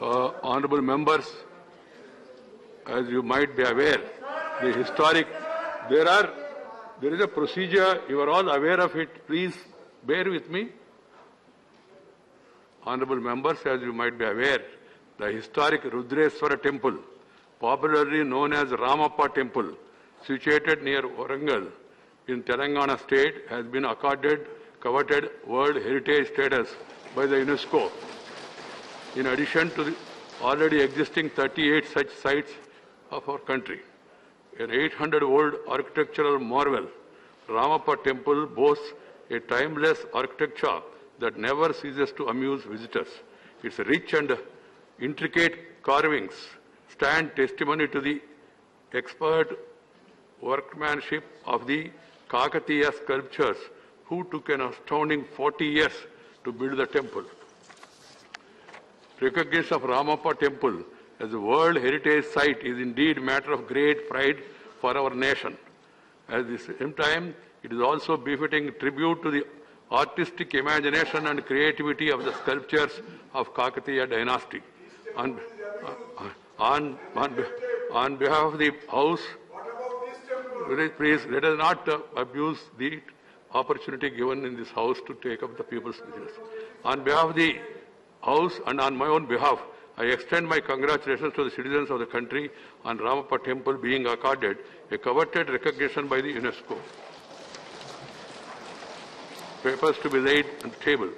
Uh, honorable members, as you might be aware, the historic, there are, there is a procedure, you are all aware of it, please bear with me. Honorable members, as you might be aware, the historic Rudreswara temple, popularly known as Ramappa temple, situated near Warangal in Telangana state, has been accorded coveted World Heritage status by the UNESCO. In addition to the already existing 38 such sites of our country, an 800-old architectural marvel, Ramappa temple boasts a timeless architecture that never ceases to amuse visitors. Its rich and intricate carvings stand testimony to the expert workmanship of the Kakatiya sculptors who took an astounding 40 years to build the temple. Recognition of Ramappa temple as a World Heritage Site is indeed matter of great pride for our nation. At the same time, it is also befitting tribute to the artistic imagination and creativity of the sculptures of Kakatiya dynasty. On, on, on, on behalf of the House, please let us not abuse the opportunity given in this House to take up the people's business. On behalf of the House and on my own behalf, I extend my congratulations to the citizens of the country on Ramappa temple being accorded a coveted recognition by the UNESCO. Papers to be laid on the table.